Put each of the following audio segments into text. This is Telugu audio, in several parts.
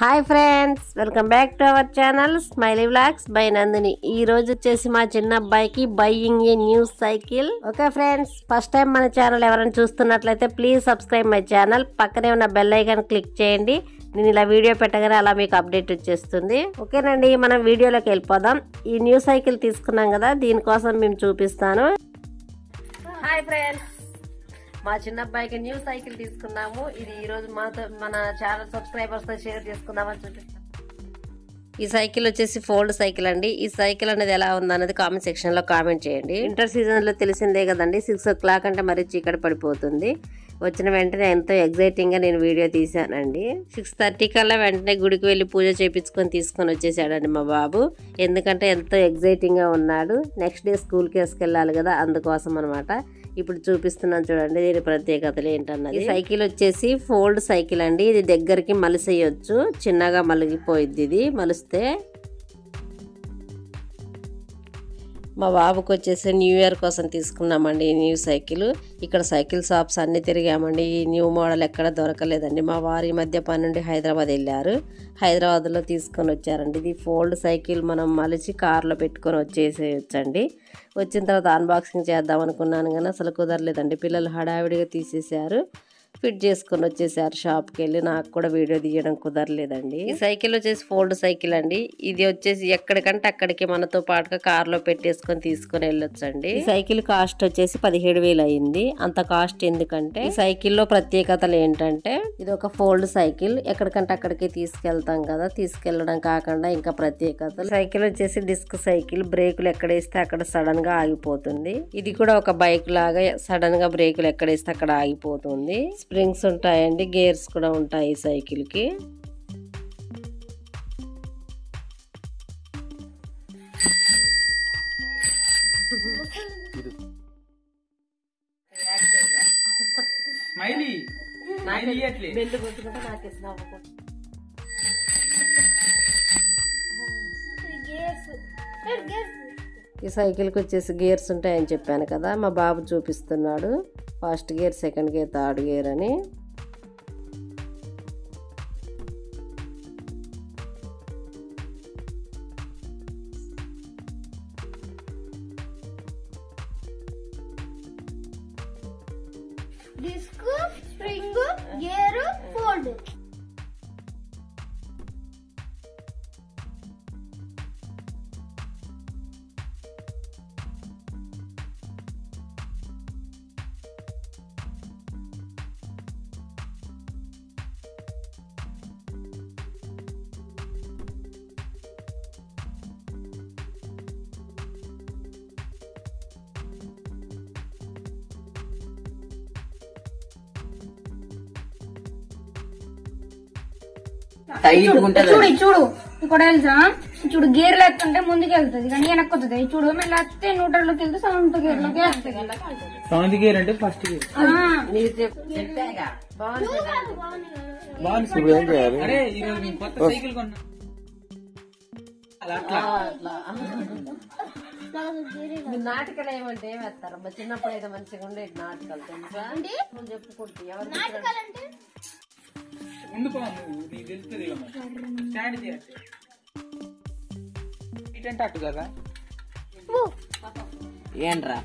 Hi friends welcome back to our channel smiley blogs by Nandini. ఈ రోజు వచ్చేసి మా చిన్న అబ్బాయికి buying a new cycle. Okay friends first time మన ఛానల్ ఎవరైనా చూస్తున్నట్లయితే ప్లీజ్ సబ్స్క్రైబ్ మై ఛానల్. పక్కనే ఉన్న బెల్ ఐకాన్ క్లిక్ చేయండి. నేను ఇలా వీడియో పెట్టగానే అలా మీకు అప్డేట్ వచ్చేస్తుంది. ఓకేనండి మనం వీడియోలోకి వెళ్ళిపోదాం. ఈ న్యూ సైకిల్ తీసుకున్నాం కదా దీనికోసం మేము చూపిస్తాను. హాయ్ ఫ్రెండ్స్ మా చిన్న అబ్బాయికి న్యూ సైకిల్ తీసుకున్నాము. ఇది ఈ రోజు మాతో మన ఛానల్ సబ్స్క్రైబర్స్తో షేర్ చేసుకుందామని చూపిస్తాం. ఈ సైకిల్ వచ్చేసి ఫోల్డ్ సైకిల్ అండి. ఈ సైకిల్ అనేది ఎలా ఉందన్నది కామెంట్ సెక్షన్లో కామెంట్ చేయండి. ఇంటర్ సీజన్లో తెలిసిందే కదండి సిక్స్ ఓ క్లాక్ అంటే మరీ చీకటి పడిపోతుంది. వచ్చిన వెంటనే ఎంతో ఎగ్జైటింగ్గా నేను వీడియో తీశానండి. సిక్స్ థర్టీ కల్లా వెంటనే గుడికి వెళ్ళి పూజ చేపించుకొని తీసుకొని వచ్చేసాడండి మా బాబు. ఎందుకంటే ఎంతో ఎగ్జైటింగ్గా ఉన్నాడు. నెక్స్ట్ డే స్కూల్కి వేసుకెళ్ళాలి కదా అందుకోసం అనమాట ఇప్పుడు చూపిస్తున్నాను చూడండి దీని ప్రత్యేకతలు ఏంటన్నది. సైకిల్ వచ్చేసి ఫోల్డ్ సైకిల్ అండి. ఇది దగ్గరికి మలిసేయొచ్చు. చిన్నగా మలిగిపోయిద్ది ఇది. మలిస్తే మా బాబుకి వచ్చేసి న్యూ ఇయర్ కోసం తీసుకున్నామండి ఈ న్యూ సైకిల్. ఇక్కడ సైకిల్ షాప్స్ అన్నీ తిరిగామండి. ఈ న్యూ మోడల్ ఎక్కడ దొరకలేదండి. మా వారి మధ్య పని నుండి హైదరాబాద్ వెళ్ళారు. హైదరాబాద్లో తీసుకొని వచ్చారండి. ఇది ఫోల్డ్ సైకిల్ మనం మలిచి కార్లో పెట్టుకొని వచ్చేసేయచ్చండి. వచ్చిన తర్వాత అన్బాక్సింగ్ చేద్దాం అనుకున్నాను కానీ అసలు కుదరలేదండి. పిల్లలు హడావిడిగా తీసేశారు. ఫిట్ చేసుకొని వచ్చేసారు షాప్కి వెళ్ళి నాకు కూడా వీడియో తీయడం కుదరలేదండి. ఈ సైకిల్ వచ్చేసి ఫోల్డ్ సైకిల్ అండి. ఇది వచ్చేసి ఎక్కడికంటే అక్కడికి మనతో పాటుగా కార్లో పెట్టేసుకొని తీసుకొని వెళ్ళొచ్చండి. సైకిల్ కాస్ట్ వచ్చేసి పదిహేడు వేలు అయింది. అంత కాస్ట్ ఎందుకంటే ఈ సైకిల్లో ప్రత్యేకతలు ఏంటంటే ఇది ఒక ఫోల్డ్ సైకిల్. ఎక్కడికంటే అక్కడికి తీసుకెళ్తాం కదా. తీసుకెళ్ళడం కాకుండా ఇంకా ప్రత్యేకత సైకిల్ వచ్చేసి డిస్క్ సైకిల్. బ్రేకులు ఎక్కడేస్తే అక్కడ సడన్గా ఆగిపోతుంది. ఇది కూడా ఒక బైక్ లాగా సడన్గా బ్రేకులు ఎక్కడేస్తే అక్కడ ఆగిపోతుంది. స్ప్రింగ్స్ ఉంటాయండి గేర్స్ కూడా ఉంటాయి ఈ సైకిల్కి స్మైలీ స్మైలీ ఇయ్యట్లే బెల్లు కొట్టుకుంటే నాకు ఇస్తున్నావు ఈ సైకిల్కి వచ్చేసి గేర్స్ ఉంటాయని చెప్పాను కదా మా బాబు చూపిస్తున్నాడు. First gear second gear third gear అని disc spring gear fold tight ఉంటది చూడు చూడు ఇక్కడ తెలుసా? చూడు గేర్ లేకుంటే ముందుకు వెళ్తుంది. కానీ వెనక్కి వస్తుంది చూడు మేము లేకపోతే న్యూట్రల్లోకి వెళ్తే సౌండ్ గేర్లోకి వెళ్తుంది. సెవెంత్ గేర్ అంటే ఫస్ట్ గేర్. బాగుంది. అరే ఈరోజు మేము కొత్త సైకిల్ కొన్నా అలా అట్లా. నాటకాలు ఏమంటే మా చిన్నప్పుడు అయితే మంచిగా ఉండేది నాటకాలు తెలుసా? నువ్వు చెప్పుకుంటే ఎవరు ముందు పో నువ్వు నీకు తెలుస్తుంది ఇక స్టాండ్ చేయాలి ఇటంటే అటు కదా? ఏంట్రా?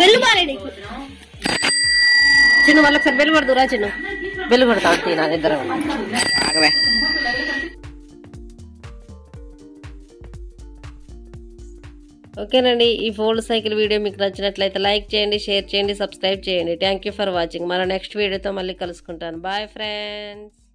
బెల్లు మారేది చిన్న వాళ్ళకి బెల్లు కొడుతురా చిన్న. బెల్లు కొడతా ఇద్దరు ఆగవే. ఓకేనండి ఈ ఫోల్డ్ సైకిల్ వీడియో మీకు నచ్చినట్లయితే లైక్ చేయండి షేర్ చేయండి సబ్స్క్రైబ్ చేయండి. థ్యాంక్ యూ ఫర్ వాచింగ్ మన నెక్స్ట్ వీడియోతో మళ్ళీ కలుసుకుంటాను. Bye friends